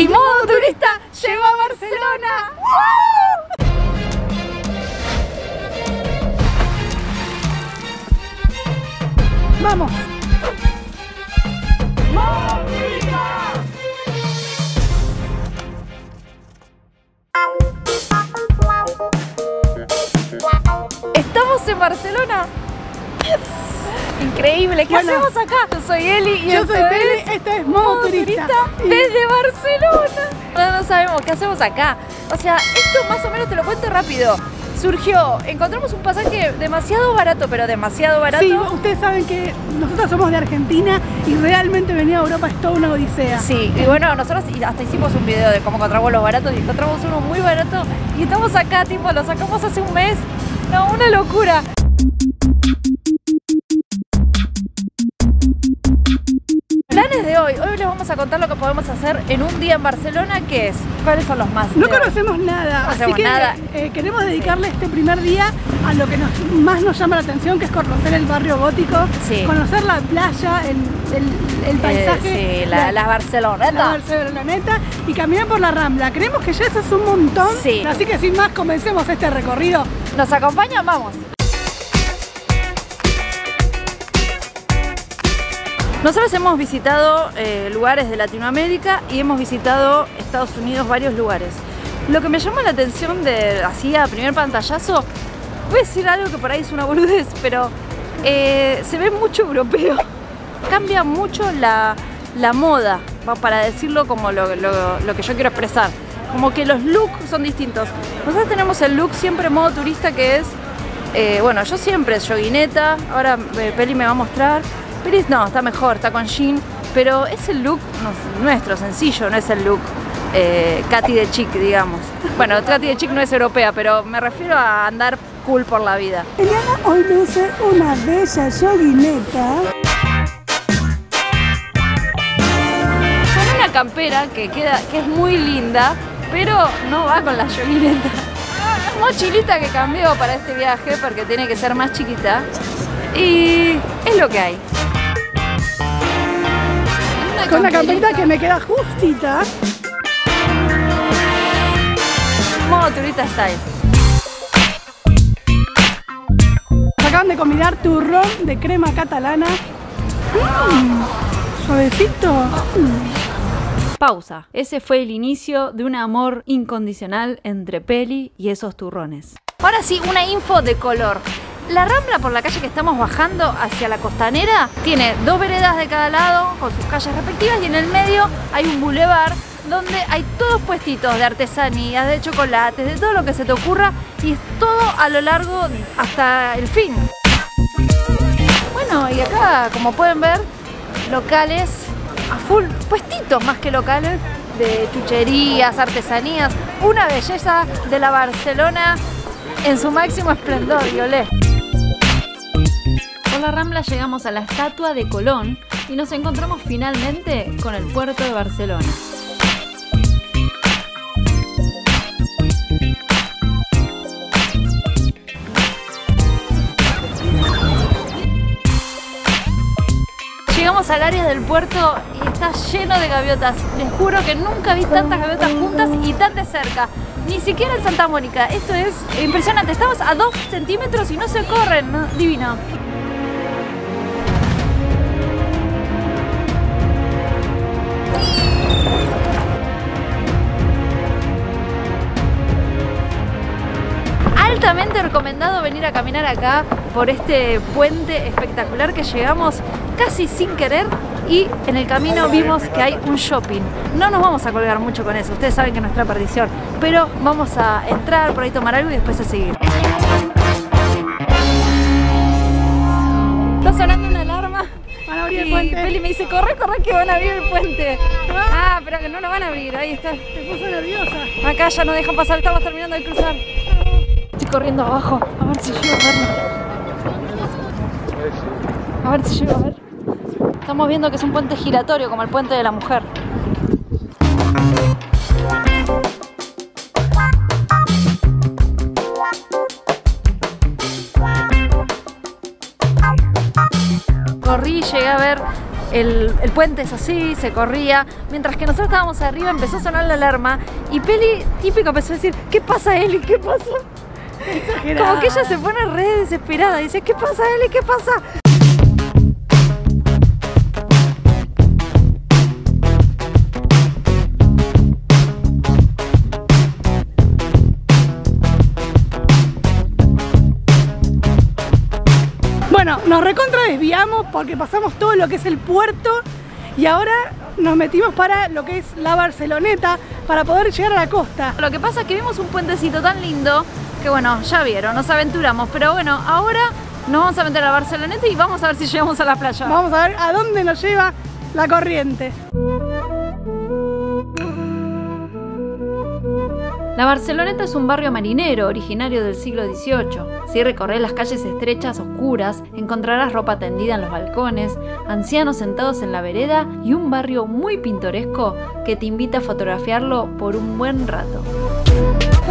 Y modo turista llegó a Barcelona. Vamos. Estamos en Barcelona. Increíble, ¿qué Bueno. hacemos acá? Yo soy Eli y Yo esto soy Peli, es esto es Modo Turista. Y- desde Barcelona. No, no sabemos qué hacemos acá. O sea, esto más o menos te lo cuento rápido. Surgió, encontramos un pasaje demasiado barato, pero demasiado barato. Sí, ustedes saben que nosotros somos de Argentina y realmente venir a Europa es toda una odisea. Sí, y bueno, nosotros hasta hicimos un video de cómo encontramos los baratos y encontramos uno muy barato y estamos acá, tipo, lo sacamos hace un mes. No, una locura. De hoy. Hoy les vamos a contar lo que podemos hacer en un día en Barcelona, que es, ¿cuáles son los más? No conocemos nada, No así que nada. eh, queremos dedicarle este primer día a lo que nos- más nos llama la atención, que es conocer el barrio gótico, Sí. conocer la playa, el, el- el paisaje, Eh, sí, la, la Barceloneta. la Barceloneta y caminar por la Rambla. Creemos que ya eso es un montón, Sí. así que sin más comencemos este recorrido. ¿Nos acompañan? Vamos. Nosotros hemos visitado eh, lugares de Latinoamérica y hemos visitado Estados Unidos, varios lugares. Lo que me llama la atención de así a primer pantallazo, voy a decir algo que por ahí es una boludez, pero eh, se ve mucho europeo. Cambia mucho la, la moda, para decirlo como lo, lo- que yo quiero expresar. Como que los looks son distintos. Nosotros tenemos el look siempre modo turista que es eh, bueno, yo siempre yoguineta, ahora Peli me va a mostrar. Peli no, está mejor, está con jean, pero es el look nuestro, sencillo, no es el look eh, Katy de chic, digamos. Bueno, Katy de chic no es europea, pero me refiero a andar cool por la vida. Eliana hoy luce una bella yoguineta. Con una campera que queda, que es muy linda, pero no va con la yoguineta. Mochilita que cambió para este viaje porque tiene que ser más chiquita. Y es lo que hay. Con una camperita. que me queda justita. Modo turista style. Acaban de combinar turrón de crema catalana. Mm, suavecito. Mm. Pausa. Ese fue el inicio de un amor incondicional entre Peli y esos turrones. Ahora sí, una info de color. La rambla por la calle que estamos bajando hacia la costanera tiene dos veredas de cada lado con sus calles respectivas y en el medio hay un bulevar donde hay todos puestitos de artesanías, de chocolates, de todo lo que se te ocurra y es todo a lo largo hasta el fin. Bueno, y acá, como pueden ver, locales a full, puestitos más que locales, de chucherías, artesanías, una belleza de la Barcelona en su máximo esplendor, Violé. La Rambla llegamos a la estatua de Colón y nos encontramos finalmente con el puerto de Barcelona. Llegamos al área del puerto y está lleno de gaviotas. Les juro que nunca vi tantas gaviotas juntas y tan de cerca. Ni siquiera en Santa Mónica. Esto es impresionante. Estamos a dos centímetros y no se corren. ¿no? Divino. Recomendado venir a caminar acá por este puente espectacular que llegamos casi sin querer y en el camino vimos que hay un shopping. No nos vamos a colgar mucho con eso, ustedes saben que es nuestra perdición, pero vamos a entrar por ahí tomar algo y después a seguir. Está sonando una alarma. Van a abrir el puente. Peli me dice, corre, corre que van a abrir el puente. Ah, pero que no lo van a abrir, ahí está. Me puso nerviosa. Acá ya no dejan pasar, estamos terminando de cruzar. Corriendo abajo, a ver si llego a verlo. A ver si llego a ver. Estamos viendo que es un puente giratorio, como el puente de la mujer. Corrí llegué a ver el, el puente es así, se corría. Mientras que nosotros estábamos arriba, empezó a sonar la alarma y Peli, típico, empezó a decir, ¿qué pasa Eli? ¿Qué pasa? Como que ella se pone re desesperada, dice, ¿qué pasa Eli? ¿Qué pasa? Bueno, nos recontra desviamos porque pasamos todo lo que es el puerto y ahora nos metimos para lo que es la Barceloneta para poder llegar a la costa. Lo que pasa es que vimos un puentecito tan lindo que bueno, ya vieron, nos aventuramos. Pero bueno, ahora nos vamos a meter a Barceloneta y vamos a ver si llegamos a la playa. Vamos a ver a dónde nos lleva la corriente. La Barceloneta es un barrio marinero originario del siglo XVIII. Si recorres las calles estrechas, oscuras, encontrarás ropa tendida en los balcones, ancianos sentados en la vereda y un barrio muy pintoresco que te invita a fotografiarlo por un buen rato.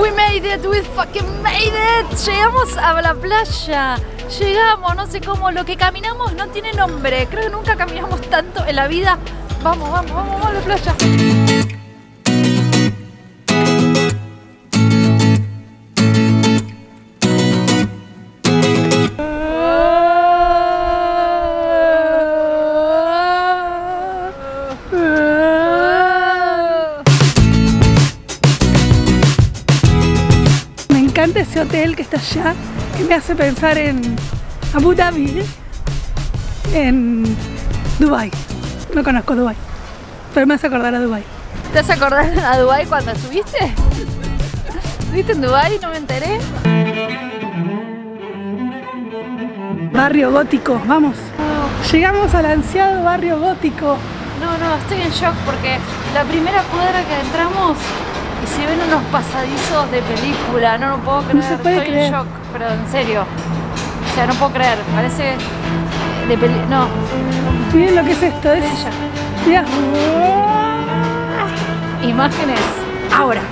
We made it, we fucking made it. Llegamos a la playa. Llegamos, no sé cómo, lo que caminamos no tiene nombre. Creo que nunca caminamos tanto en la vida. Vamos, vamos, vamos, vamos a la playa. Hotel que está allá, que me hace pensar en Abu Dhabi, en Dubai. No conozco Dubai, pero me hace acordar a Dubai. ¿Te has acordar a Dubai cuando estuviste? ¿Estuviste en Dubai? No me enteré. Barrio gótico, vamos. Llegamos al ansiado barrio gótico. No, no, estoy en shock porque la primera cuadra que entramos y se ven unos pasadizos de película, no lo puedo creer. se puede estoy creer. en shock, pero en serio. O sea, no puedo creer, parece de peli... No, Miren lo que es esto, es. Imágenes ahora.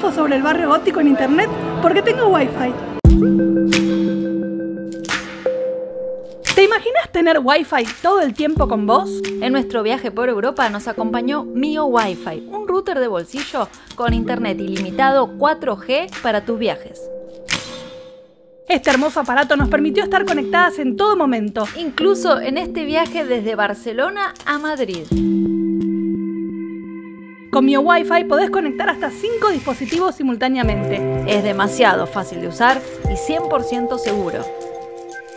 Info sobre el barrio gótico en internet porque tengo wifi. ¿Te imaginas tener wifi todo el tiempo con vos? En nuestro viaje por Europa nos acompañó Mio Wi-Fi, un router de bolsillo con internet ilimitado 4G para tus viajes. Este hermoso aparato nos permitió estar conectadas en todo momento. Incluso en este viaje desde Barcelona a Madrid. Con mi Wi-Fi podés conectar hasta 5 dispositivos simultáneamente. Es demasiado fácil de usar y 100% seguro.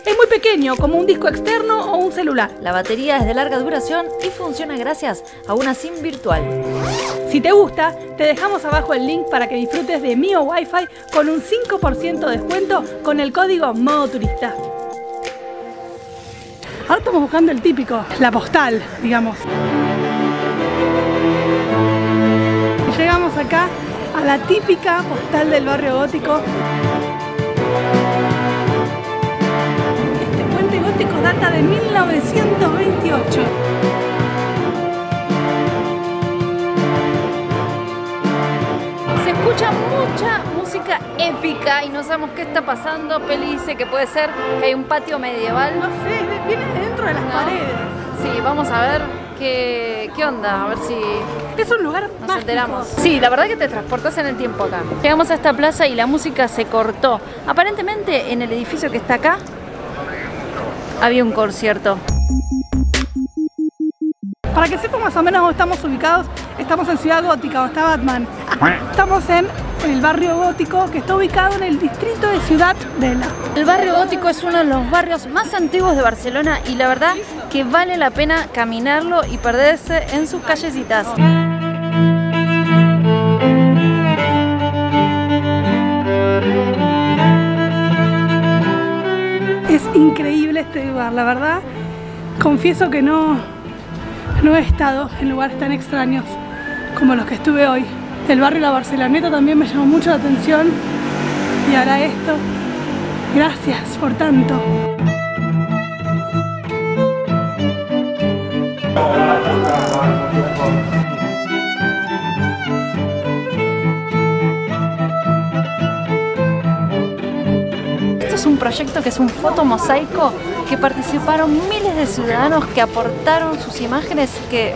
Es muy pequeño, como un disco externo o un celular. La batería es de larga duración y funciona gracias a una SIM virtual. Si te gusta, te dejamos abajo el link para que disfrutes de Mio Wi-Fi con un 5% de descuento con el código Modo Turista. Ahora estamos buscando el típico, la postal, digamos. Acá a la típica postal del barrio gótico. Este puente gótico data de 1928. Se escucha mucha música épica y no sabemos qué está pasando. Peli dice que puede ser que hay un patio medieval. No sé, viene de dentro de las ¿no? paredes. Sí, vamos a ver qué, qué onda, a ver si Es un lugar nos mágico. enteramos. Sí, la verdad que te transportas en el tiempo acá. Llegamos a esta plaza y la música se cortó. Aparentemente en el edificio que está acá había un concierto. Para que sepan más o menos dónde estamos ubicados, estamos en Ciudad Gótica, donde está Batman. Estamos en el barrio gótico que está ubicado en el distrito de Ciudad Vela. El barrio gótico es uno de los barrios más antiguos de Barcelona y la verdad que vale la pena caminarlo y perderse en sus callecitas. Es increíble este lugar, la verdad. Confieso que no, no he estado en lugares tan extraños como los que estuve hoy. El barrio La Barceloneta también me llamó mucho la atención y ahora esto. Gracias por tanto. Esto es un proyecto que es un fotomosaico que participaron miles de ciudadanos que aportaron sus imágenes que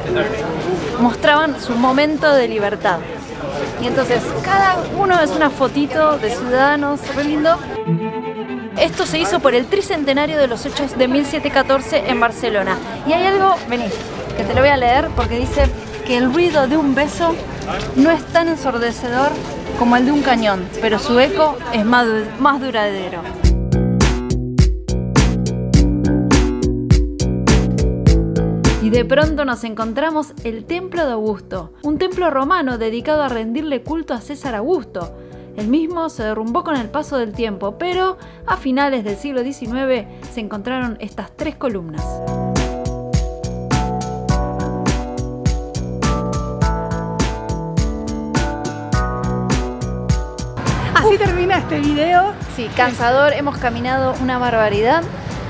mostraban su momento de libertad. Y entonces cada uno es una fotito de ciudadanos, re lindo. Esto se hizo por el tricentenario de los hechos de 1714 en Barcelona. Y hay algo, vení, que te lo voy a leer porque dice que el ruido de un beso no es tan ensordecedor como el de un cañón, pero su eco es más, más duradero. Y de pronto nos encontramos el Templo de Augusto, un templo romano dedicado a rendirle culto a César Augusto. El mismo se derrumbó con el paso del tiempo, pero a finales del siglo XIX se encontraron estas tres columnas. Así termina este video. Sí, cansador, hemos caminado una barbaridad,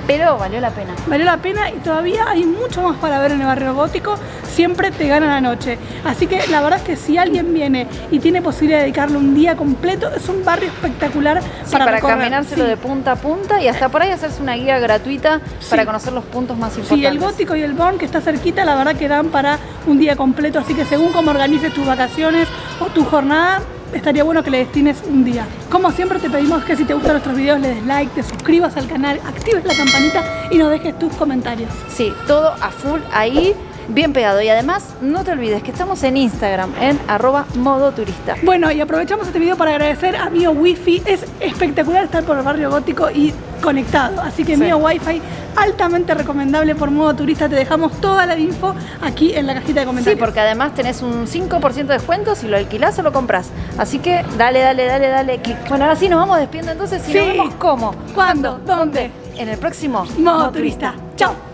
pero valió la pena. Valió la pena y todavía hay mucho más para ver en el barrio gótico. Siempre te gana la noche. Así que la verdad es que si alguien viene y tiene posibilidad de dedicarle un día completo, es un barrio espectacular Sí, para, para, caminárselo Sí. de punta a punta y hasta por ahí hacerse una guía gratuita para conocer los puntos más importantes. Sí, el gótico y el Born que está cerquita, la verdad que dan para un día completo, así que según cómo organices tus vacaciones o tu jornada, estaría bueno que le destines un día. Como siempre te pedimos que si te gustan nuestros videos le des like, te suscribas al canal, actives la campanita y nos dejes tus comentarios. Sí, todo a full ahí, bien pegado. Y además, no te olvides que estamos en Instagram, en arroba modo turista. Bueno, y aprovechamos este video para agradecer a Mio Wifi. Es espectacular estar por el barrio gótico y conectado. Así que Sí. Mio Wi-Fi, altamente recomendable por modo turista. Te dejamos toda la info aquí en la cajita de Sí, comentarios. porque además tenés un 5% de descuento si lo alquilás o lo compras. Así que dale, dale, dale, dale. Bueno, ahora sí nos vamos despidiendo entonces y Sí. nos vemos cómo. ¿Cuándo? ¿Dónde? En el próximo Modo turista. Chao.